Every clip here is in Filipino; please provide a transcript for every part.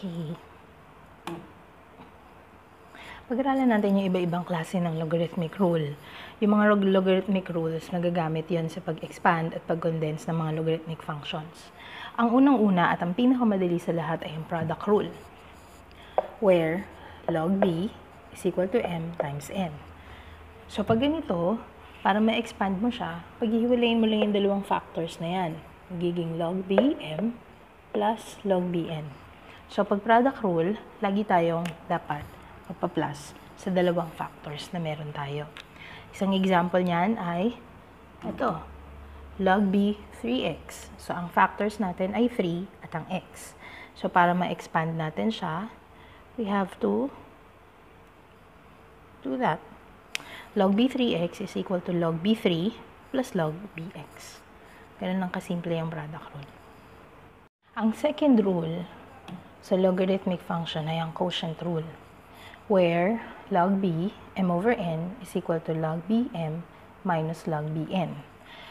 Okay. Pag-aralan natin yung iba-ibang klase ng logarithmic rule. Yung mga log- logarithmic rules, nagagamit yon sa pag-expand at pag-condense ng mga logarithmic functions. Ang unang-una at ang pinakamadali sa lahat ay ang product rule, where log b is equal to m times n. So, pag ganito, para ma-expand mo siya, paghihiwalayin mo lang yung dalawang factors na yan. Magiging log b m plus log bn. So, pag product rule, lagi tayong dapat magpa-plus sa dalawang factors na meron tayo. Isang example niyan ay ito, log b 3x. So, ang factors natin ay 3 at ang x. So, para ma-expand natin siya, we have to do that. Log b 3x is equal to log b 3 plus log bx. Ganun lang kasimple yung product rule. Ang second rule sa logarithmic function ay ang quotient rule, where log b, m over n, is equal to log bm minus log bn.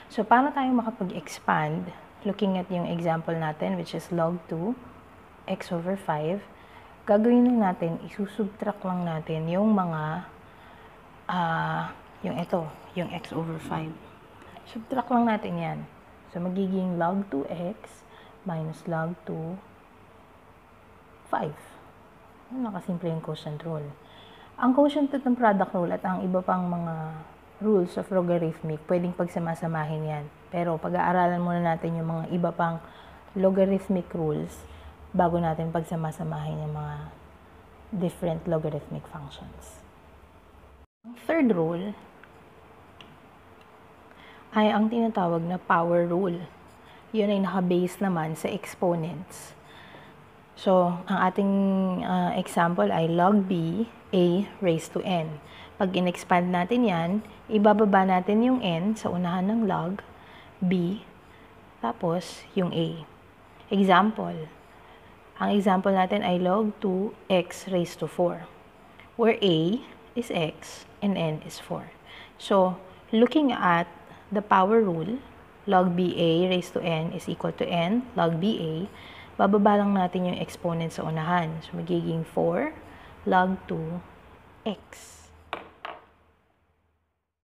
So, para tayo makapag-expand, looking at yung example natin, which is log 2, x over 5, gagawin lang natin, isusubtract lang natin yung mga, ah, yung ito, yung x over 5. Subtract lang natin yan. So, magiging log 2x minus log 2, 5. Yun, nakasimple yung quotient rule. Ang quotient at ng product rule at ang iba pang mga rules of logarithmic, pwedeng pagsamasamahin yan. Pero pag-aaralan muna natin yung mga iba pang logarithmic rules bago natin pagsamasamahin yung mga different logarithmic functions. Third rule ay ang tinatawag na power rule. Yun ay nakabase naman sa exponents. So, ang ating uh, example ay log b a raised to n. Pag in-expand natin yan, ibababa natin yung n sa unahan ng log, b, tapos yung a. Example, ang example natin ay log 2x raised to 4, where a is x and n is 4. So, looking at the power rule, log ba raised to n is equal to n log ba, bababa lang natin yung exponent sa unahan. So, magiging 4 log 2 x.